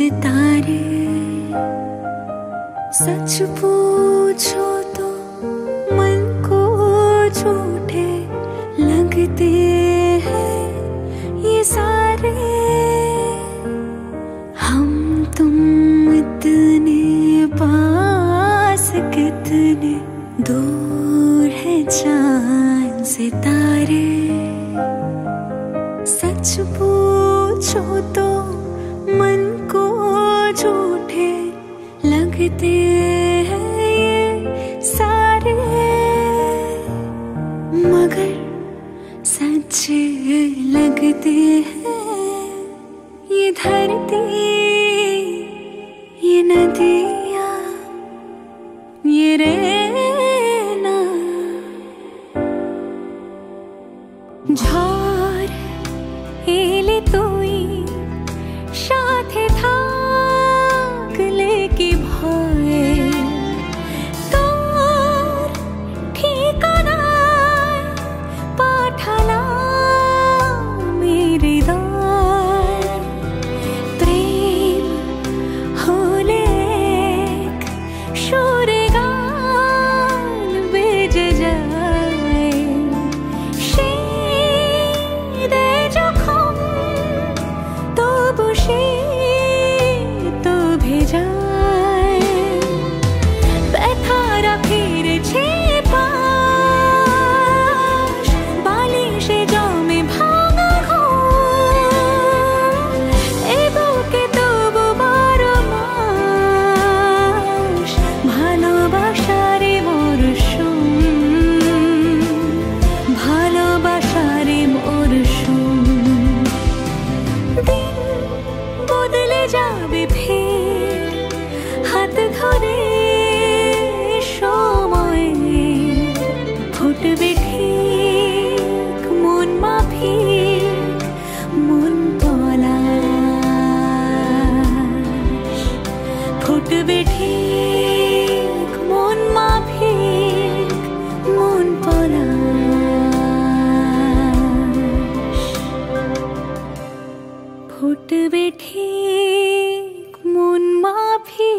सितारे। सच पूछो तो मन को झूठे लगते हैं ये सारे। हम तुम इतने पास कितने दूर है चाँद सितारे। सच पूछो तो मन झूठे लगते हैं ये सारे। मगर सच्चे लगते हैं ये धरती, ये नदियाँ, ये रेना झार एले तू ধরে সময় ফুটবে ঠিক মন মাফি মন পলাশ। ফুটবে ঠিক মন মাফি মন পলাশ। ফুটবে ঠিক মন মাফি